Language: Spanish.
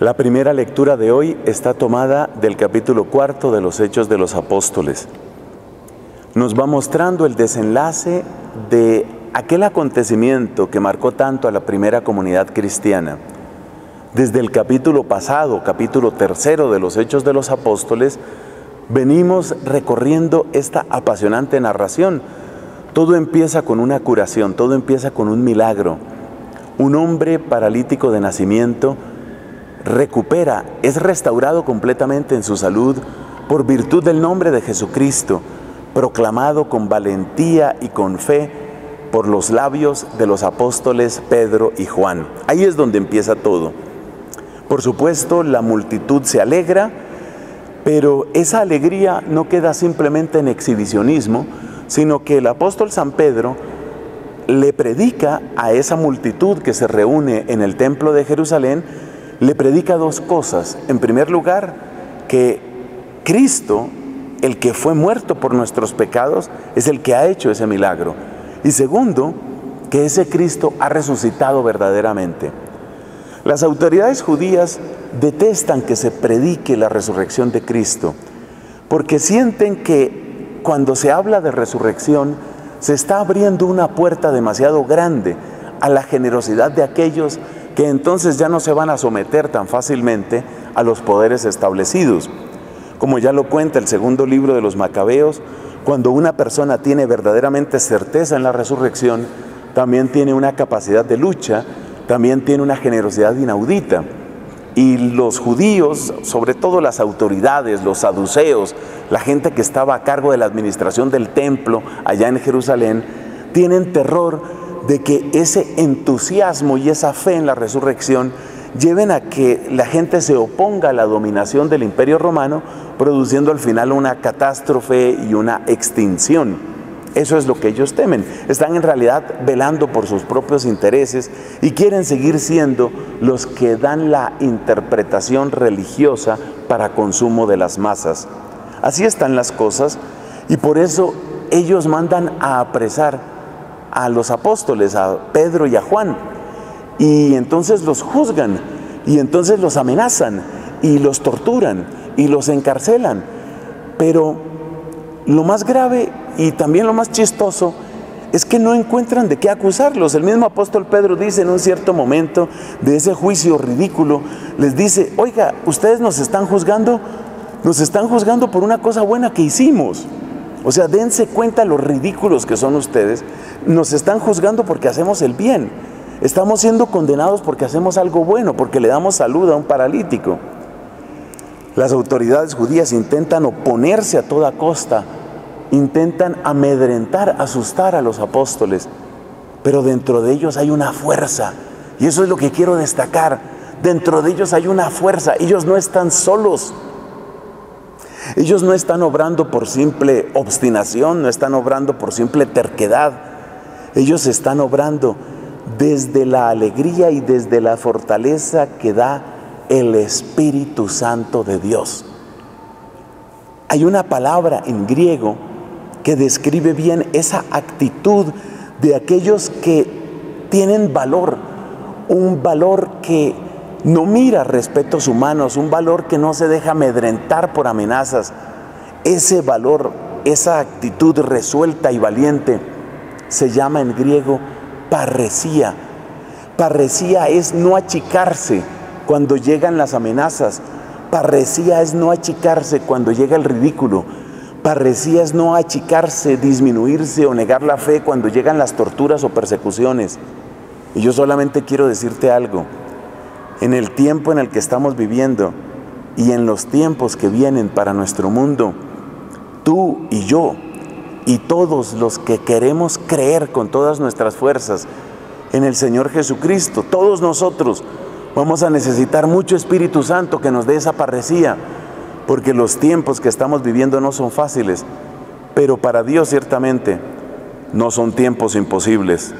La primera lectura de hoy está tomada del capítulo cuarto de los Hechos de los Apóstoles. Nos va mostrando el desenlace de aquel acontecimiento que marcó tanto a la primera comunidad cristiana. Desde el capítulo pasado, capítulo tercero de los Hechos de los Apóstoles, venimos recorriendo esta apasionante narración. Todo empieza con una curación, todo empieza con un milagro. Un hombre paralítico de nacimiento recupera, es restaurado completamente en su salud por virtud del nombre de Jesucristo, proclamado con valentía y con fe por los labios de los apóstoles Pedro y Juan. Ahí es donde empieza todo. Por supuesto, la multitud se alegra, pero esa alegría no queda simplemente en exhibicionismo, sino que el apóstol San Pedro le predica a esa multitud que se reúne en el templo de Jerusalén, le predica dos cosas. En primer lugar, que Cristo, el que fue muerto por nuestros pecados, es el que ha hecho ese milagro. Y segundo, que ese Cristo ha resucitado verdaderamente. Las autoridades judías detestan que se predique la resurrección de Cristo, porque sienten que cuando se habla de resurrección se está abriendo una puerta demasiado grande a la generosidad de aquellos que entonces ya no se van a someter tan fácilmente a los poderes establecidos. Como ya lo cuenta el segundo libro de los Macabeos, cuando una persona tiene verdaderamente certeza en la resurrección, también tiene una capacidad de lucha, también tiene una generosidad inaudita. Y los judíos, sobre todo las autoridades, los saduceos, la gente que estaba a cargo de la administración del templo allá en Jerusalén, tienen terror de que ese entusiasmo y esa fe en la resurrección lleven a que la gente se oponga a la dominación del imperio romano, produciendo al final una catástrofe y una extinción. Eso es lo que ellos temen. Están en realidad velando por sus propios intereses y quieren seguir siendo los que dan la interpretación religiosa para consumo de las masas. Así están las cosas y por eso ellos mandan a apresar a los apóstoles, a Pedro y a Juan. Y entonces los juzgan, y entonces los amenazan, y los torturan, y los encarcelan. Pero lo más grave y también lo más chistoso es que no encuentran de qué acusarlos. El mismo apóstol Pedro dice en un cierto momento de ese juicio ridículo, les dice, oiga, ustedes nos están juzgando, nos están juzgando por una cosa buena que hicimos. O sea, dense cuenta los ridículos que son ustedes. Nos están juzgando porque hacemos el bien. Estamos siendo condenados porque hacemos algo bueno, porque le damos salud a un paralítico. Las autoridades judías intentan oponerse a toda costa, intentan amedrentar, asustar a los apóstoles, pero dentro de ellos hay una fuerza. Y eso es lo que quiero destacar. Dentro de ellos hay una fuerza. Ellos no están solos. Ellos no están obrando por simple obstinación, no están obrando por simple terquedad. Ellos están obrando desde la alegría y desde la fortaleza que da el Espíritu Santo de Dios. Hay una palabra en griego que describe bien esa actitud de aquellos que tienen valor, un valor que no mira respetos humanos, un valor que no se deja amedrentar por amenazas. Ese valor, esa actitud resuelta y valiente, se llama en griego parresía. Parresía es no achicarse cuando llegan las amenazas. Parresía es no achicarse cuando llega el ridículo. Parresía es no achicarse, disminuirse o negar la fe cuando llegan las torturas o persecuciones. Y yo solamente quiero decirte algo en el tiempo en el que estamos viviendo y en los tiempos que vienen para nuestro mundo, tú y yo y todos los que queremos creer con todas nuestras fuerzas en el Señor Jesucristo, todos nosotros vamos a necesitar mucho Espíritu Santo que nos dé esa parresía, porque los tiempos que estamos viviendo no son fáciles, pero para Dios ciertamente no son tiempos imposibles.